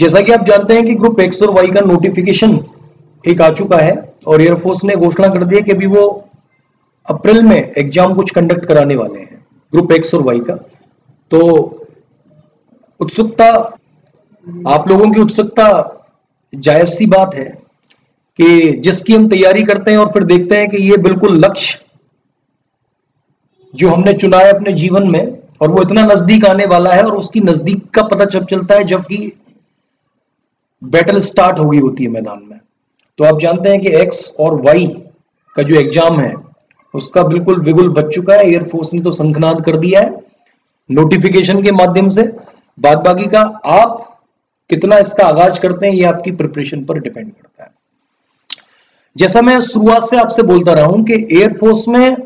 जैसा कि आप जानते हैं कि ग्रुप एक्स और वाई का नोटिफिकेशन एक आ चुका है और एयरफोर्स ने घोषणा कर दिया कि अभी वो अप्रैल में एग्ज़ाम कुछ कंडक्ट कराने वाले हैं ग्रुप एक्स और वाई का। तो उत्सुकता, आप लोगों की उत्सुकता जायज़ सी बात है कि जिसकी हम तैयारी करते हैं और फिर देखते हैं कि ये बिल्कुल लक्ष्य जो हमने चुना है अपने जीवन में, और वो इतना नज़दीक आने वाला है और उसकी नज़दीक का पता जब चलता है, जबकि बैटल स्टार्ट हो गई होती है मैदान में। तो आप जानते हैं कि एक्स और वाई का जो एग्ज़ाम है, उसका बिल्कुल बिगुल बच चुका है। एयरफोर्स ने तो संखनाद कर दिया है नोटिफिकेशन के माध्यम से। बाद बाकी का आप कितना इसका आगाज़ करते हैं, ये आपकी प्रिपरेशन पर डिपेंड करता है। जैसा मैं शुरुआत से आपसे बोलता रहा हूँ कि एयरफोर्स में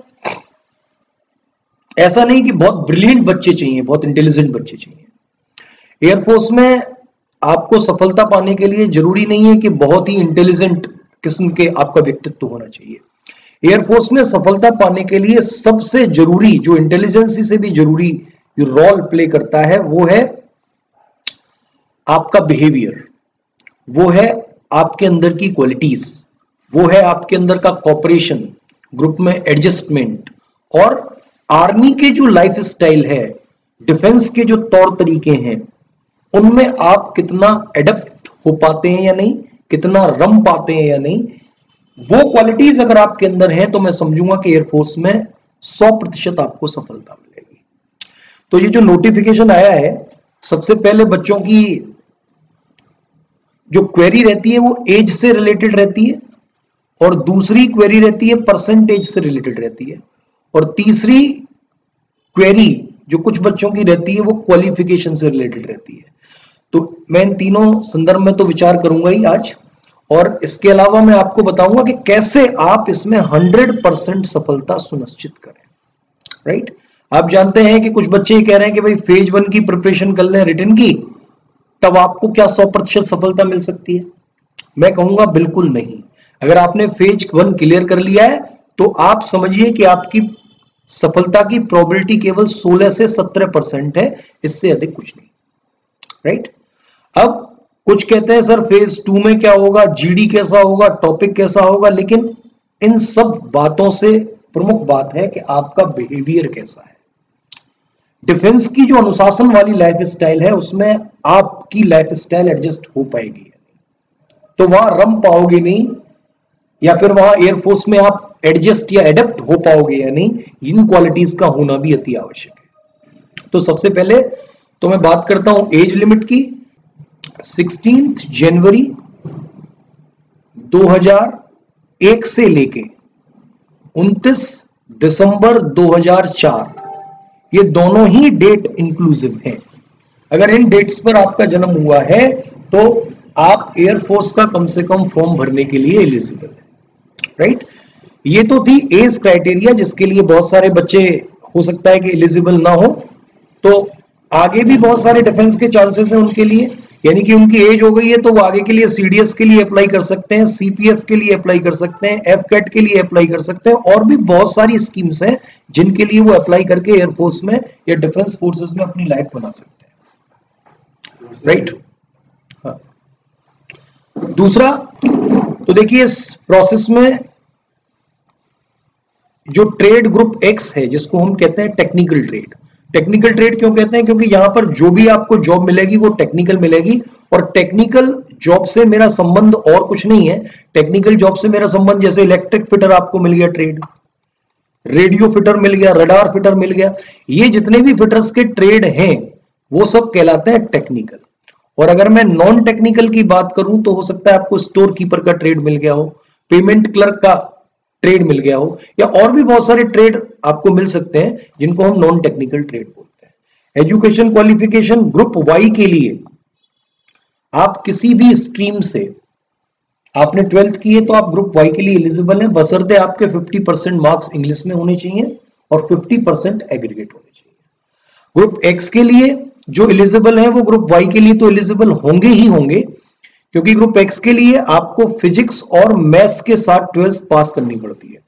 ऐसा नहीं कि बहुत ब्रिलियंट बच्चे चाहिए, बहुत इंटेलिजेंट बच्चे चाहिए। एयरफोर्स में आपको सफलता पाने के लिए ज़रूरी नहीं है कि बहुत ही इंटेलिजेंट किस्म के आपका व्यक्तित्व होना चाहिए। एयरफोर्स में सफलता पाने के लिए सबसे ज़रूरी, जो इंटेलिजेंसी से भी ज़रूरी रोल प्ले करता है, वो है आपका बिहेवियर वो है आपके अंदर की क्वालिटीज वो है आपके अंदर का कॉपरेशन ग्रुप में एडजस्टमेंट और आर्मी के जो लाइफ स्टाइल है डिफेंस के जो तौर तरीके हैं उनमें आप कितना एडप्ट हो पाते हैं या नहीं, कितना रम पाते हैं या नहीं, वो क्वालिटीज अगर आपके अंदर है तो मैं समझूँगा कि एयरफोर्स में 100 प्रतिशत आपको सफलता मिलेगी। तो ये जो नोटिफिकेशन आया है, सबसे पहले बच्चों की जो क्वेरी रहती है वो एज से रिलेटेड रहती है और दूसरी क्वेरी रहती है परसेंटेज से रिलेटेड रहती है और तीसरी क्वेरी जो कुछ बच्चों की रहती है वो क्वालिफिकेशन से रिलेटेड रहती है। तो मैं इन तीनों संदर्भ में तो विचार करूँगा ही आज। और इसके अलावा मैं आपको बताऊँगा कि कैसे आप इसमें 100 परसेंट सफलता सुनिश्चित करें। राइट आप जानते हैं कि कुछ बच्चे कह रहे हैं कि भाई फ़ेज़ वन की प्रिपरेशन कर लें रिटर्न की, तब आपको क्या सौ प्रतिशत सफलता मिल सकती है? मैं कहूँगा बिल्कुल नहीं। अगर आपने फ़ेज़ वन क्लियर कर लिया है तो आप समझिए कि आपकी सफलता की प्रोबेबिलिटी केवल 16 से 17 परसेंट है, इससे अधिक कुछ नहीं। राइट अब कुछ कहते हैं, सर फ़ेज़ टू में क्या होगा? जीडी कैसा होगा? टॉपिक कैसा होगा? लेकिन इन सब बातों से प्रमुख बात है कि आपका बिहेवियर कैसा है। डिफेंस की जो अनुशासन वाली लाइफ स्टाइल है, उसमें आपकी लाइफ स्टाइल एडजस्ट हो पाएगी। तो वहाँ रम पाओगे नहीं, या फिर वहाँ एयरफोर्स में आप एडजस्ट या एडेप्ट हो पाओगे या नहीं, इन क्वालिटीज का होना भी अति आवश्यक है। तो सबसे पहले तो मैं बात करता हूँ एज लिमिट की। सिक्सटीन जनवरी 2001 से लेके 29 दिसंबर 2004 ये दोनों ही डेट इंक्लूसिव हैं। अगर इन डेट्स पर आपका जन्म हुआ है तो आप एयरफोर्स का कम से कम फॉर्म भरने के लिए एलिजिबल है। राइट ये तो थी एज क्राइटेरिया जिसके लिए बहुत सारे बच्चे, हो सकता है कि एलिजिबल ना हो। तो आगे भी बहुत सारे डिफेंस के चांसेस हैं उनके लिए। यानी कि उनकी एज हो गई है तो वो आगे के लिए सीडीएस के लिए अप्लाई कर सकते हैं सीपीएफ के लिए अप्लाई कर सकते हैं एफ़ कैट के लिए अप्लाई कर सकते हैं, और भी बहुत सारी स्कीम्स हैं जिनके लिए वो अप्लाई करके एयरफोर्स में या डिफेंस फोर्सेस में अपनी लाइफ बना सकते हैं राइट हाँ। दूसरा तो देखिए इस प्रोसेस में जो ट्रेड ग्रुप एक्स है, जिसको हम कहते हैं टेक्निकल ट्रेड टेक्निकल ट्रेड क्यों कहते हैं? क्योंकि यहाँ पर जो भी आपको जॉब मिलेगी, वो टेक्निकल मिलेगी। और टेक्निकल जॉब से मेरा संबंध और कुछ नहीं है। टेक्निकल जॉब से मेरा संबंध, जैसे इलेक्ट्रिक फिटर आपको मिल गया ट्रेड रेडियो फिटर मिल गया रडार फिटर मिल गया। ये जितने भी फिटर्स के ट्रेड हैं, वो सब कहलाते हैं टेक्निकल और अगर मैं नॉन टेक्निकल की बात करूँ तो हो सकता है आपको स्टोर कीपर का ट्रेड मिल गया हो। पेमेंट क्लर्क का ट्रेड मिल गया हो, या और भी बहुत सारे ट्रेड आपको मिल सकते हैं, जिनको हम नॉन टेक्निकल ट्रेड बोलते हैं। एजुकेशन क्वालिफिकेशन ग्रुप वाई के लिए आप किसी भी स्ट्रीम से, आपने ट्वेल्थ की है तो आप ग्रुप वाई के लिए एलिजिबल हैं। बसरते आपके 50 परसेंट मार्क्स इंग्लिश में होने चाहिए और 50 परसेंट एग्रीगेट होने चाहिए। ग्रुप एक्स के लिए जो एलिजिबल है, वो ग्रुप वाई के लिए तो एलिजिबल होंगे ही होंगे क्योंकि ग्रुप एक्स के लिए आपको फिजिक्स और मैथ्स के साथ ट्वेल्थ पास करनी पड़ती है।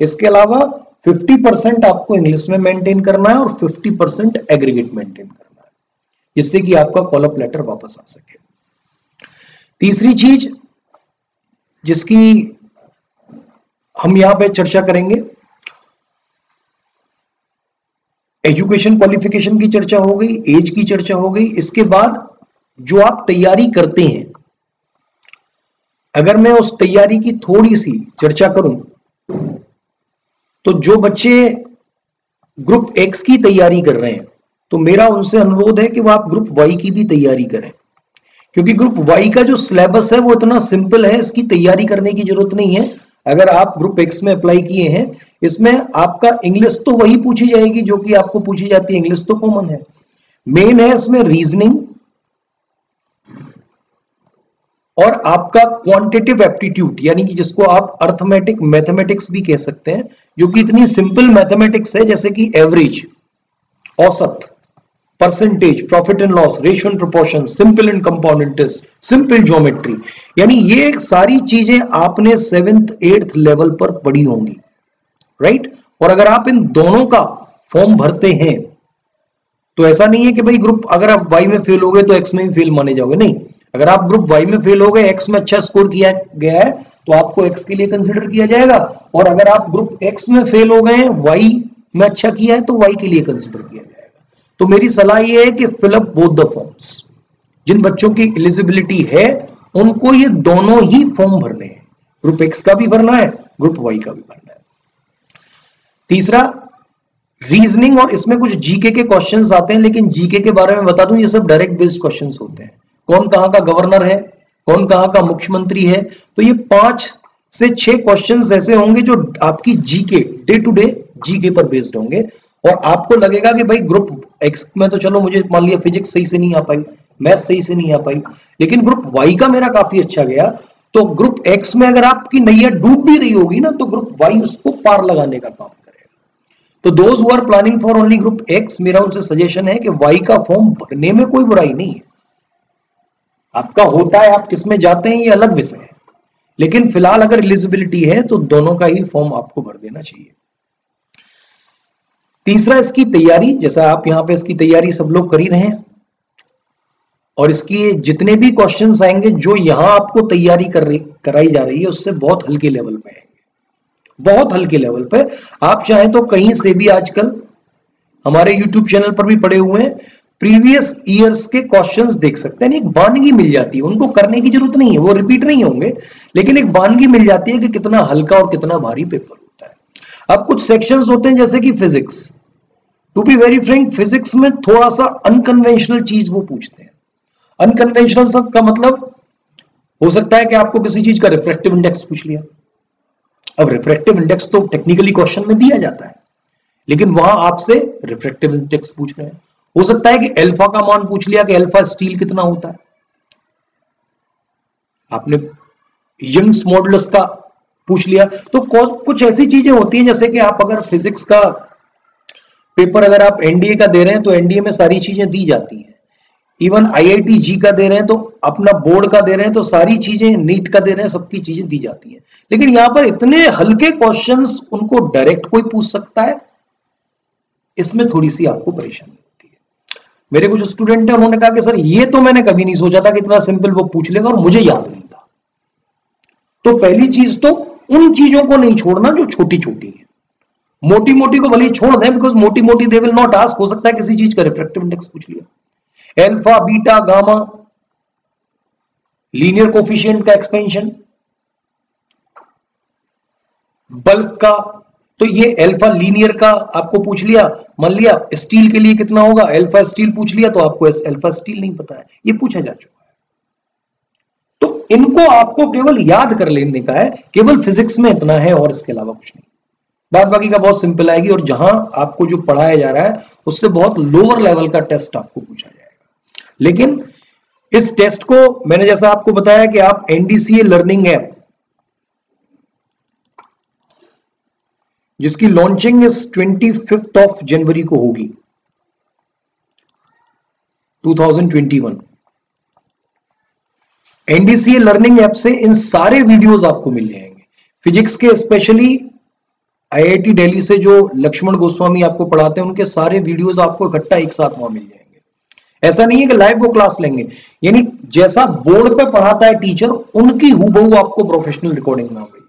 इसके अलावा 50 परसेंट आपको इंग्लिश में मेंटेन करना है और 50 परसेंट एग्रीगेट मेंटेन करना है, जिससे कि आपका कॉलअप लेटर वापस आ सके। तीसरी चीज़ जिसकी हम यहाँ पे चर्चा करेंगे एजुकेशन क्वालिफिकेशन की चर्चा हो गई एज की चर्चा हो गई। इसके बाद जो आप तैयारी करते हैं अगर मैं उस तैयारी की थोड़ी सी चर्चा करूँ तो जो बच्चे ग्रुप एक्स की तैयारी कर रहे हैं तो मेरा उनसे अनुरोध है कि वो आप ग्रुप वाई की भी तैयारी करें। क्योंकि ग्रुप वाई का जो सिलेबस है वो इतना सिंपल है, इसकी तैयारी करने की ज़रूरत नहीं है। अगर आप ग्रुप एक्स में अप्लाई किए हैं, इसमें आपका इंग्लिश तो वही पूछी जाएगी, जो कि आपको पूछी जाती है। इंग्लिश तो कॉमन है। मेन है इसमें रीजनिंग और आपका क्वांटिटिव एप्टीट्यूड यानी कि जिसको आप अर्थमेटिक मैथमेटिक्स भी कह सकते हैं, जो कि इतनी सिंपल मैथमेटिक्स है, जैसे कि एवरेज औसत percentage profit and loss ratio and proportion simple and compound simple geometry यानी ये सारी चीज़ें आपने सेवेंथ एट्थ लेवल पर पढ़ी होंगी राइट और अगर आप इन दोनों का फॉर्म भरते हैं तो ऐसा नहीं है कि भाई ग्रुप अगर आप वाई में फेल हो गए तो एक्स में भी फेल माने जाओगे, नहीं। अगर आप ग्रुप वाई में फेल हो गए एक्स में अच्छा स्कोर किया गया है तो आपको एक्स के लिए कंसिडर किया जाएगा। और अगर आप ग्रुप एक्स में फेल हो गए वाई में अच्छा किया है तो वाई के लिए कंसिडर किया जाएगा। तो मेरी सलाह यह है कि fill up both the forms जिन बच्चों की एलिजिबिलिटी है, उनको ये दोनों ही फॉर्म भरने हैं। ग्रुप एक्स का भी भरना है ग्रुप वाई का भी भरना है। तीसरा रीजनिंग और इसमें कुछ जीके के क्वेश्चंस आते हैं, लेकिन जीके के बारे में बता दूँ, ये सब डायरेक्ट बेस्ड क्वेश्चंस होते हैं। कौन कहाँ का गवर्नर है, कौन कहाँ का मुख्यमंत्री है? तो ये पाँच से छह क्वेश्चंस ऐसे होंगे जो आपकी GK day to day GK पर बेस्ड होंगे। और आपको लगेगा कि भाई ग्रुप एक्स में तो चलो मुझे मान लिया फिजिक्स सही से नहीं आ पाई मैथ सही से नहीं आ पाई, लेकिन ग्रुप वाई का मेरा काफ़ी अच्छा गया। तो ग्रुप एक्स में अगर आपकी नैया डूब भी रही होगी ना तो ग्रुप वाई उसको पार लगाने का काम करेगा। तो those who are planning for only group X मेरा उनसे सजेशन है कि वाई का फॉर्म भरने में कोई बुराई नहीं है। आपका होता है, आप किसमें जाते हैं, ये अलग विषय है। लेकिन फ़िलहाल अगर एलिजिबिलिटी है तो दोनों का ही फॉर्म आपको भर देना चाहिए। तीसरा, इसकी तैयारी, जैसा आप यहाँ पे इसकी तैयारी सब लोग कर ही रहे हैं। और इसकी जितने भी क्वेश्चंस आएँगे, जो यहाँ आपको तैयारी कर कराई जा रही है, उससे बहुत हल्के लेवल पे आएँगे। बहुत हल्के लेवल पे। आप चाहें तो कहीं से भी आजकल, हमारे YouTube चैनल पर भी पड़े हुए हैं। प्रीवियस ईयर्स के क्वेश्चंस देख सकते हैं। एक बानगी मिल जाती है। उनको करने की ज़रूरत नहीं है। वो रिपीट नहीं होंगे, लेकिन एक बानगी मिल जाती है कि कितना हल्का और कितना भारी पेपर होता है। अब कुछ सेक्शंस होते हैं, जैसे कि physics to be very frank physics में थोड़ा सा अनकन्वेंशनल चीज़ वो पूछते हैं। अनकन्वेंशनल का मतलब हो सकता है कि आपको किसी चीज़ का रिफ्रेक्टिव इंडेक्स पूछ लिया। अब रिफ्रेक्टिव इंडेक्स तो टेक्निकली क्वेश्चन में दिया जाता है। लेकिन वहाँ आपसे रिफ्रेक्टिव इंडेक्स पूछ रहे हैं। हो सकता है कि अल्फ़ा का मान पूछ लिया कि अल्फ़ा स्टील कितना होता है। आपने यंग्स मॉडल्स का पूछ लिया। तो कुछ ऐसी चीज़ें होती हैं, जैसे कि आप अगर फिजिक्स का पेपर अगर आप एनडीए का दे रहे हैं तो एनडीए में सारी चीज़ें दी जाती हैं। इवन आईआईटी जी का दे रहे हैं तो अपना बोर्ड का दे रहे हैं तो सारी चीज़ें नीट का दे रहे हैं, सबकी चीज़ें दी जाती हैं। लेकिन यहाँ पर इतने हल्के क्वेश्चंस उनको डायरेक्ट कोई पूछ सकता है, इसमें थोड़ी सी आपको परेशानी। मेरे कुछ स्टूडेंट है, उन्होंने कहा कि, सर, ये तो मैंने कभी नहीं सोचा था कि इतना सिंपल वो पूछ लेगा और मुझे याद नहीं था। तो पहली चीज़ तो उन चीज़ों को नहीं छोड़ना जो छोटी छोटी है। मोटी मोटी को भले छोड़ दें बिकॉज़ मोटी मोटी दे विल नॉट आस्क हो सकता है किसी चीज़ का रिफ्रेक्टिव इंडेक्स पूछ लिया। Alpha beta gamma linear coefficient का एक्सपेंशन बल्ब का तो ये अल्फ़ा लीनियर का आपको पूछ लिया, मान लिया स्टील के लिए कितना होगा? अल्फ़ा स्टील पूछ लिया तो आपको अल्फ़ा स्टील नहीं पता है। ये पूछा जा चुका है। तो इनको आपको केवल याद कर लेने का है, केवल फिजिक्स में इतना है और इसके अलावा कुछ नहीं। बात बाकी का बहुत सिंपल आएगी और जहाँ आपको जो पढ़ाया जा रहा है, उससे बहुत लोअर लेवल का टेस्ट आपको पूछा जाएगा। लेकिन इस टेस्ट को मैंने जैसा आपको बताया कि आप एनडीसीए लर्निंग ऐप जिसकी लॉन्चिंग इस ट्वेंटी फिफ्थ ऑफ़ जनवरी को होगी। 2021 एनडीसीए लर्निंग ऐप से इन सारे वीडियोस आपको मिल जाएँगे। फिजिक्स के स्पेशली आईआईटी दिल्ली से जो लक्ष्मण गोस्वामी आपको पढ़ाते हैं, उनके सारे वीडियोस आपको इकट्ठा एक साथ वहाँ मिल जाएँगे। ऐसा नहीं है कि लाइव वो क्लास लेंगे। यानी जैसा बोर्ड पे पढ़ाता है टीचर उनकी हुबहू आपको प्रोफेशनल रिकॉर्डिंग में मिल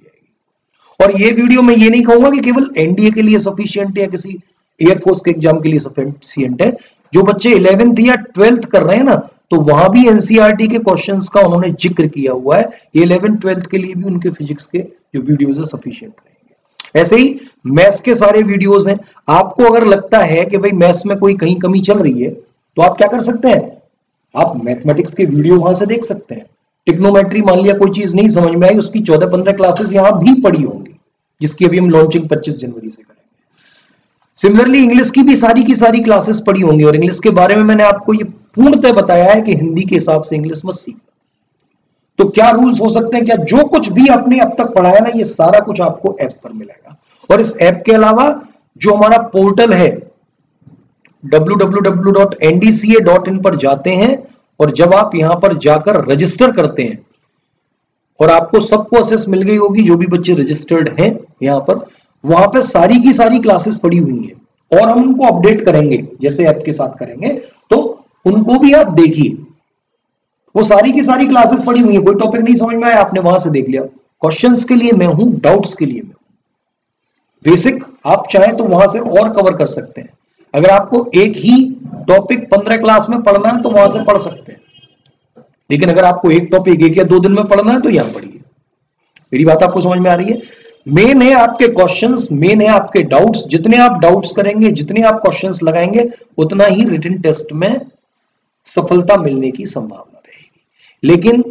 और ये वीडियो मैं ये नहीं कहूँगा कि केवल एनडीए के लिए सफिशियंट या किसी एयरफोर्स के एग्ज़ाम के लिए सफिशियंट है। जो बच्चे इलेवेंथ या ट्वेल्थ कर रहे हैं ना तो वहाँ भी एनसीआरटी के क्वेश्चन का उन्होंने ज़िक्र किया हुआ है। ये इलेवेंथ ट्वेल्थ के लिए भी उनके फिजिक्स के जो वीडियोज़ है सफिशियंट रहेंगे। ऐसे ही मैथ्स के सारे वीडियोज़ हैं। आपको अगर लगता है कि भाई मैथ्स में कोई कहीं कमी चल रही है तो आप क्या कर सकते हैं? आप मैथमेटिक्स के वीडियो वहाँ से देख सकते हैं। टिक्नोमेट्री मान लिया कोई चीज़ नहीं, समझ में आई, उसकी चौदह पंद्रह क्लासेस यहाँ भी पड़ी होंगी, जिसकी अभी हम लॉन्चिंग पच्चीस जनवरी से करेंगे। सिमिलरली इंग्लिश की भी सारी की सारी क्लासेस पड़ी होंगी, और इंग्लिश के बारे में मैंने आपको ये पूर्णतः बताया है कि हिंदी के हिसाब से इंग्लिश मत सीख तो क्या रूल्स हो सकते हैं? क्या जो कुछ भी आपने अब तक पढ़ाया ना, ये सारा कुछ आपको ऐप पर मिलेगा। और इस ऐप के अलावा जो हमारा पोर्टल है, www.ndca.in पर जाते हैं और जब आप यहाँ पर जाकर रजिस्टर करते हैं, और आपको सबको असेस मिल गई होगी, जो भी बच्चे रजिस्टर्ड हैं यहाँ पर, वहाँ पे सारी की सारी क्लासेस पड़ी हुई हैं। और हम उनको अपडेट करेंगे, जैसे ऐप के साथ करेंगे तो उनको भी आप देखिए। वो सारी की सारी क्लासेस पड़ी हुई है। कोई टॉपिक नहीं समझ में आया, आपने वहाँ से देख लिया। क्वेश्चंस के लिए मैं हूँ डाउट्स के लिए मैं हूँ। बेसिक आप चाहें तो वहाँ से और कवर कर सकते हैं। अगर आपको एक ही टॉपिक पंद्रह क्लास में पढ़ना है तो वहाँ से पढ़ सकते हैं। लेकिन अगर आपको एक टॉपिक एक या दो दिन में पढ़ना है तो यहाँ पढ़िए। मेरी बात आपको समझ में आ रही है? मेन है आपके क्वेश्चंस मेन है आपके डाउट्स जितने आप डाउट्स करेंगे, जितने आप क्वेश्चंस लगाएँगे, उतना ही रिटर्न टेस्ट में सफलता मिलने की संभावना रहेगी। लेकिन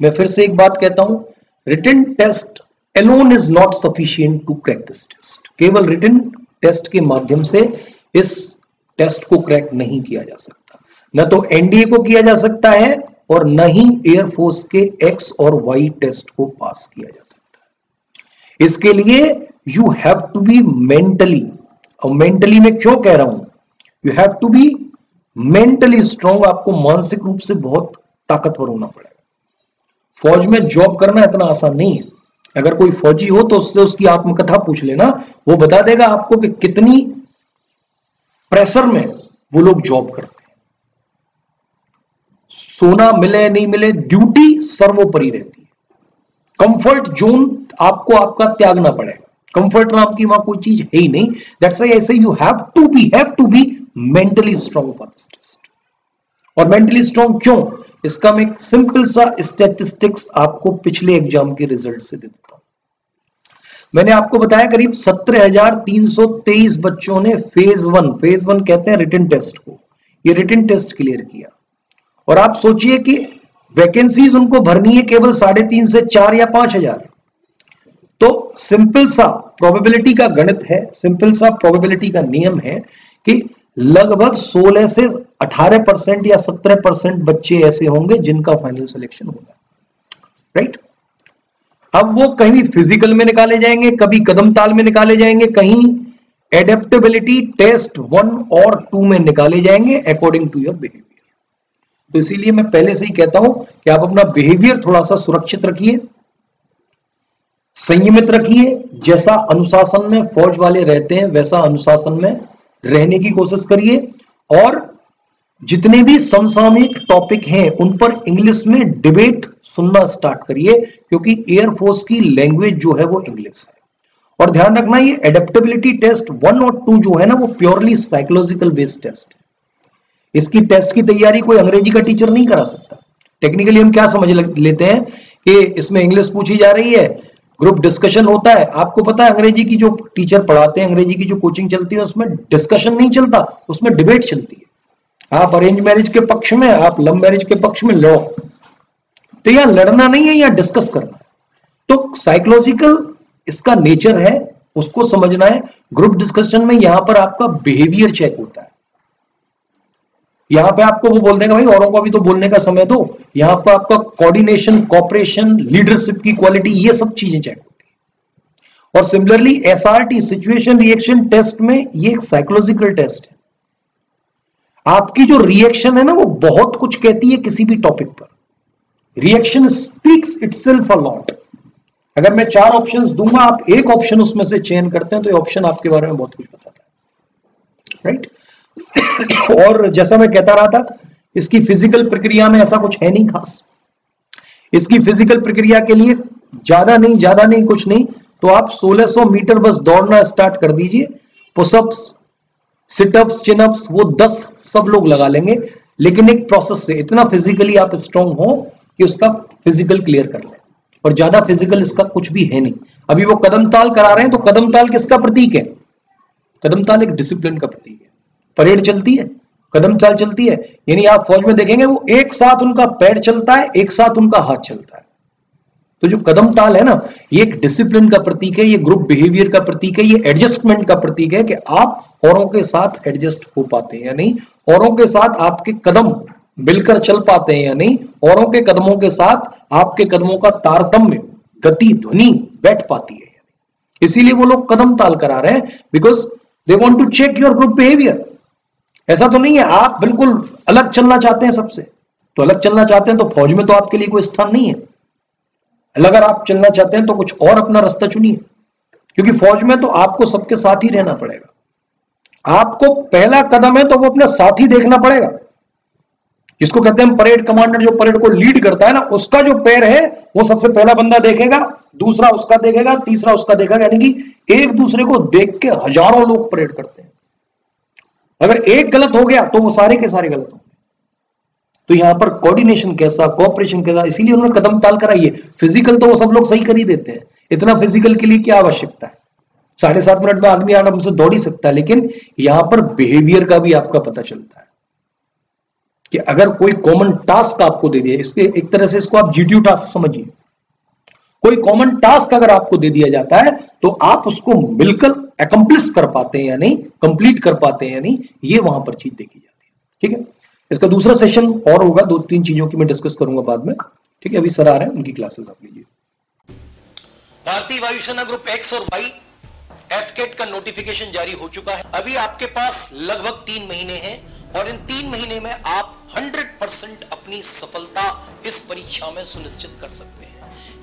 मैं फिर से एक बात कहता हूँ written test alone is not sufficient to crack this test केवल रिटर्न टेस्ट के माध्यम से इस टेस्ट को क्रैक नहीं किया जा सकता। न तो एनडीए को किया जा सकता है और न ही एयरफोर्स के एक्स और वाई टेस्ट को पास किया जा सकता है। इसके लिए you have to be mentally और मेंटली में क्यों कह रहा हूँ? You have to be mentally strong आपको मानसिक रूप से बहुत ताकतवर होना पड़ेगा। फौज में जॉब करना इतना आसान नहीं है। अगर कोई फौजी हो तो उससे उसकी आत्मकथा पूछ लेना, वो बता देगा आपको कि कितनी प्रेशर में वो लोग जॉब करते हैं। सोना मिले, नहीं मिले, ड्यूटी सर्वोपरि रहती है। कंफर्ट जोन आपको आपका त्यागना पड़ेगा कंफर्ट नाम की वहाँ कोई चीज़ है ही नहीं। दैट्स वाई ऐसे you have to be have to be mentally strong for this test और मेंटली स्ट्रांग क्यों? इसका मैं एक सिंपल सा स्टेटिस्टिक्स आपको पिछले एग्ज़ाम के रिज़ल्ट से देता मैंने आपको बताया करीब 17,323 बच्चों ने फ़ेज़ वन फ़ेज़ वन कहते हैं रिटर्न टेस्ट को। ये रिटर्न टेस्ट क्लियर किया। और आप सोचिए कि वैकेंसीज उनको भरनी है केवल साढ़े तीन से चार या पाँच हज़ार। तो सिंपल सा प्रोबेबिलिटी का गणित है सिंपल सा प्रोबेबिलिटी का नियम है कि लगभग 16 से 18 परसेंट या 17 परसेंट बच्चे ऐसे होंगे जिनका फाइनल सिलेक्शन होगा। राइट अब वो कहीं फ़िज़िकल में निकाले जाएँगे, कभी कदम ताल में निकाले जाएँगे, कहीं एडेप्टेबिलिटी टेस्ट वन और टू में निकाले जाएँगे अकॉर्डिंग टू योर बिहेवियर तो इसीलिए मैं पहले से ही कहता हूँ कि आप अपना बिहेवियर थोड़ा सा सुरक्षित रखिए, संयमित रखिए, जैसा अनुशासन में फौज वाले रहते हैं, वैसा अनुशासन में रहने की कोशिश करिए और जितने भी समसामयिक टॉपिक हैं, उन पर इंग्लिश में डिबेट सुनना स्टार्ट करिए, क्योंकि एयरफोर्स की लैंग्वेज जो है वो इंग्लिश है। और ध्यान रखना, ये एडेप्टेबिलिटी टेस्ट वन और टू जो है ना, वो प्योरली साइकोलॉजिकल बेस्ड टेस्ट है। इसकी टेस्ट की तैयारी कोई अंग्रेज़ी का टीचर नहीं करा सकता। टेक्निकली हम क्या समझ लेते हैं कि इसमें इंग्लिश पूछी जा रही है ग्रुप डिस्कशन होता है। आपको पता है, अंग्रेज़ी की जो टीचर पढ़ाते हैं, अंग्रेज़ी की जो कोचिंग चलती है, उसमें डिस्कशन नहीं चलता, उसमें डिबेट चलती है। आप अरेंज मैरिज के पक्ष में, आप लव मैरिज के पक्ष में लड़ो। तो यहाँ लड़ना नहीं है, यहाँ डिस्कस करना है। तो साइकोलॉजिकल इसका नेचर है, उसको समझना है। ग्रुप डिस्कशन में यहाँ पर आपका बिहेवियर चेक होता है। यहाँ पे आपको वो बोल देगा, भाई, औरों को भी तो बोलने का समय दो। यहाँ पर आपका कोऑर्डिनेशन कॉपरेशन लीडरशिप की क्वालिटी ये सब चीज़ें चेक होती है। और similarly SRT situation reaction test में ये एक साइकोलॉजिकल टेस्ट है। आपकी जो रिएक्शन है ना, वो बहुत कुछ कहती है किसी भी टॉपिक पर। Reaction speaks itself a lot अगर मैं चार ऑप्शंस दूँगा, आप एक ऑप्शन उसमें से चयन करते हैं तो ये ऑप्शन आपके बारे में बहुत कुछ बताता है। राइट और जैसा मैं कहता रहा था, इसकी फ़िज़िकल प्रक्रिया में ऐसा कुछ है नहीं खास। इसकी फ़िज़िकल प्रक्रिया के लिए ज़्यादा नहीं ज़्यादा नहीं, कुछ नहीं तो आप 1600 मीटर बस दौड़ना स्टार्ट कर दीजिए। पुशअप्स सिटअप्स चिनअप्स वो 10 सब लोग लगा लेंगे। लेकिन एक प्रोसेस से, इतना फिजिकली आप स्ट्रांग हो कि उसका फ़िज़िकल क्लियर कर ले। और ज़्यादा फ़िज़िकल इसका कुछ भी है नहीं। अभी वो कदम ताल करा रहे हैं तो कदम ताल किसका प्रतीक है? कदम ताल एक डिसिप्लिन का प्रतीक है। परेड चलती है, कदम चाल चलती है। यानी आप फौज में देखेंगे, वो एक साथ उनका पैर चलता है, एक साथ उनका हाथ चलता है। तो जो कदम ताल है ना, ये एक डिसिप्लिन का प्रतीक है, ये ग्रुप बिहेवियर का प्रतीक है, ये एडजस्टमेंट का प्रतीक है कि आप औरों के साथ एडजस्ट हो पाते हैं या नहीं, औरों के साथ आपके कदम मिलकर चल पाते हैं या नहीं, औरों के कदमों के साथ आपके कदमों का तारतम्य, गति, ध्वनि बैठ पाती है इसीलिए वो लोग कदम ताल करा रहे हैं because they want to check your group behaviour ऐसा तो नहीं है, आप बिल्कुल अलग चलना चाहते हैं सबसे। तो अलग चलना चाहते हैं तो फौज में तो आपके लिए कोई स्थान नहीं है। अगर आप चलना चाहते हैं तो कुछ और अपना रास्ता चुनिए, क्योंकि फौज में तो आपको सबके साथ ही रहना पड़ेगा। आपको पहला कदम है तो वो अपना साथ ही देखना पड़ेगा। जिसको कहते हैं परेड कमांडर, जो परेड को लीड करता है ना, उसका जो पैर है, वो सबसे पहला बंदा देखेगा, दूसरा उसका देखेगा, तीसरा उसका देखेगा, यानी कि एक दूसरे को देख के हज़ारों लोग परेड करते हैं। अगर एक गलत हो गया तो वो सारे के सारे गलत होंगे तो यहाँ पर कोऑर्डिनेशन कैसा कोऑपरेशन कैसा, इसीलिए उन्होंने कदम ताल कराई है फ़िज़िकल तो वो सब लोग सही कर ही देते हैं। इतना फ़िज़िकल के लिए क्या आवश्यकता है? साढ़े सात मिनट में आदमी आराम से दौड़ ही सकता है, लेकिन यहाँ पर बिहेवियर का भी आपका पता चलता है कि अगर कोई कॉमन टास्क आपको दे दिया, इसके एक तरह से इसको आप जीटीयू टास्क समझिए। कोई कॉमन टास्क अगर आपको दे दिया जाता है तो आप उसको मिलकर एकम्प्लिस कर पाते हैं या नहीं कंप्लीट कर पाते हैं या नहीं, ये वहाँ पर चीज़ देखी जाती है। ठीक है? इसका दूसरा सेशन और होगा। दो, तीन चीज़ों की मैं डिस्कस करूँगा बाद में। ठीक है, अभी सर आ रहे हैं, उनकी क्लासेस आप लीजिए। भारतीय वायुसेना ग्रुप एक्स और वाई एफकेट का नोटिफिकेशन जारी हो चुका है। अभी आपके पास लगभग तीन महीने हैं और इन तीन महीने में आप 100 परसेंट अपनी सफलता इस परीक्षा में सुनिश्चित कर सकते हैं।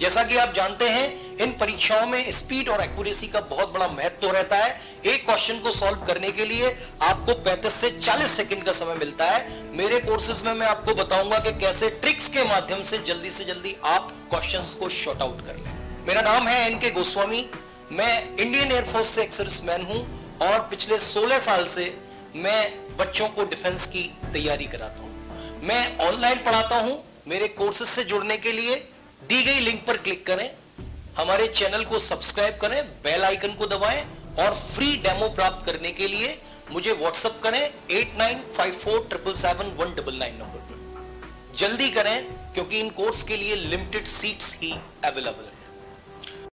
जैसा कि आप जानते हैं, इन परीक्षाओं में स्पीड और एक्यूरेसी का बहुत बड़ा महत्व रहता है। एक क्वेश्चन को सॉल्व करने के लिए आपको 35 से 40 सेकंड का समय मिलता है। मेरे कोर्सेज में मैं आपको बताऊँगा कि कैसे ट्रिक्स के माध्यम से जल्दी से जल्दी आप क्वेश्चंस को शॉर्ट आउट कर लें। मेरा नाम है एन के गोस्वामी। मैं इंडियन एयरफोर्स से एक सर्विसमैन हूँ और पिछले 16 साल से मैं बच्चों को डिफेंस की तैयारी कराता हूँ। मैं ऑनलाइन पढ़ाता हूँ। मेरे कोर्सेज से जुड़ने के लिए दी गई लिंक पर क्लिक करें, हमारे चैनल को सब्सक्राइब करें, बेल आइकन को दबाएँ और फ्री डेमो प्राप्त करने के लिए मुझे व्हाट्सएप करें eight nine five four triple seven one double nine number पर। जल्दी करें, क्योंकि इन कोर्स के लिए लिमिटेड सीट्स ही अवेलेबल है।